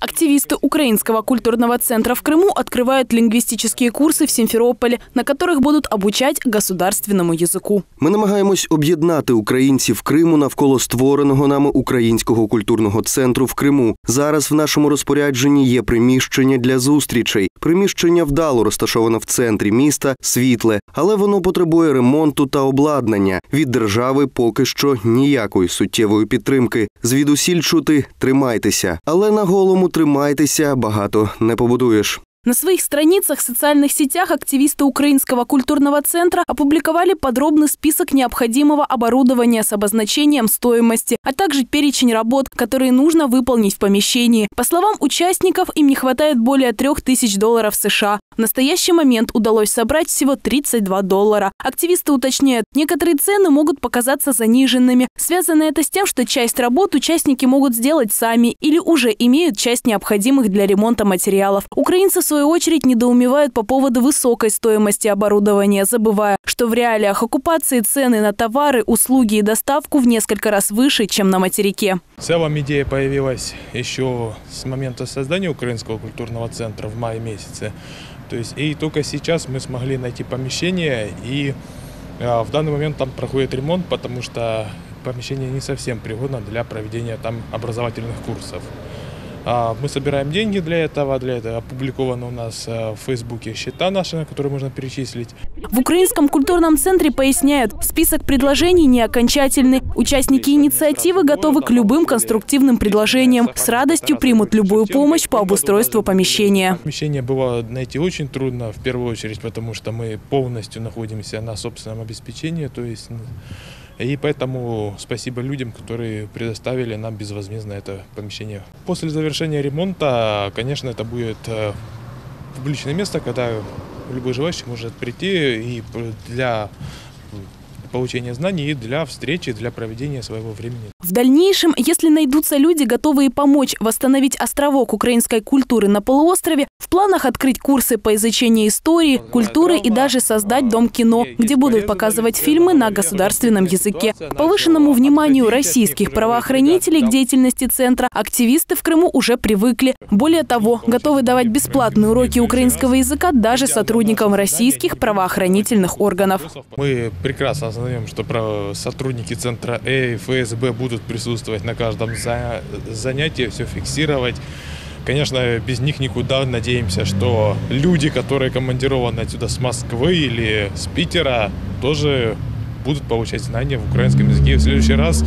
Активисты Украинского культурного центра в Крыму открывают лингвистические курсы в Симферополе, на которых будут обучать государственному языку. Ми намагаємось об'єднати українців Криму навколо створеного нами українського культурного центру в Криму. Зараз в нашому розпорядженні є приміщення для зустрічей. Приміщення вдало розташоване в центрі міста, світле, але воно потребує ремонту та обладнання. Від держави поки що ніякої суттєвої підтримки. Звідусіль чути тримайтеся, але на голому тримайтеся багато не побудуєш. На своих страницах в социальных сетях активисты Украинского культурного центра опубликовали подробный список необходимого оборудования с обозначением стоимости, а также перечень работ, которые нужно выполнить в помещении. По словам участников, им не хватает более 3000 долларов США. В настоящий момент удалось собрать всего 32 доллара. Активисты уточняют, некоторые цены могут показаться заниженными. Связано это с тем, что часть работ участники могут сделать сами или уже имеют часть необходимых для ремонта материалов. Украинцы, в свою очередь, недоумевают по поводу высокой стоимости оборудования, забывая, что в реалиях оккупации цены на товары, услуги и доставку в несколько раз выше, чем на материке. В целом идея появилась еще с момента создания Украинского культурного центра в мае месяце. То есть и только сейчас мы смогли найти помещение и а, в данный момент там проходит ремонт, потому что помещение не совсем пригодно для проведения там образовательных курсов. А, Мы собираем деньги для этого, для этого опубликованы у нас э, в Фейсбуке счета наши, на которые можно перечислить. В Украинском культурном центре поясняют, список предложений не окончательный. Участники инициативы готовы к любым конструктивным предложениям. С радостью примут любую помощь по обустройству помещения. Помещение было найти очень трудно, в первую очередь, потому что мы полностью находимся на собственном обеспечении, то есть м, и поэтому спасибо людям, которые предоставили нам безвозмездно это помещение. После завершения ремонта, конечно, это будет э, публичное место, когда любой желающий может прийти и для получения знаний, и для встречи, для проведения своего времени. В дальнейшем, если найдутся люди, готовые помочь восстановить островок украинской культуры на полуострове, в планах открыть курсы по изучению истории, культуры и даже создать дом кино, где будут показывать фильмы на государственном языке. К повышенному вниманию российских правоохранителей к деятельности центра активисты в Крыму уже привыкли. Более того, готовы давать бесплатные уроки украинского языка даже сотрудникам российских правоохранительных органов. Мы прекрасно знаем, что сотрудники центра Э и ФСБ будут присутствовать на каждом за- занятии, все фиксировать. Конечно, без них никуда. Надеемся, что люди, которые командированы отсюда с Москвы или с Питера, тоже будут получать знания в украинском языке. В следующий раз,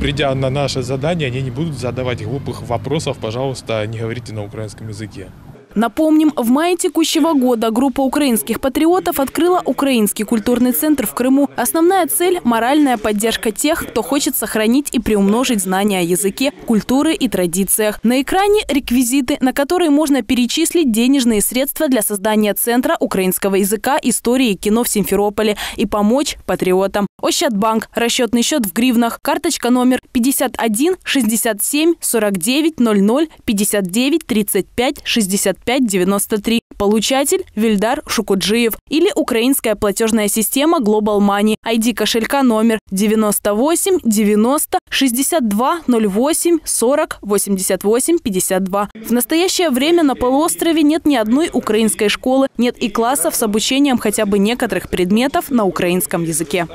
придя на наше задание, они не будут задавать глупых вопросов. Пожалуйста, не говорите на украинском языке. Напомним, в мае текущего года группа украинских патриотов открыла Украинский культурный центр в Крыму. Основная цель – моральная поддержка тех, кто хочет сохранить и приумножить знания о языке, культуре и традициях. На экране реквизиты, на которые можно перечислить денежные средства для создания Центра украинского языка, истории и кино в Симферополе и помочь патриотам. Ощадбанк, расчетный счет в гривнах, карточка номер 51 67 49 00 59 35 65 93. Получатель Вильдар Шукуджиев. Или украинская платежная система Global Money. ID кошелька номер 98 90 62 08 40 88 52. В настоящее время на полуострове нет ни одной украинской школы, нет и классов с обучением хотя бы некоторых предметов на украинском языке.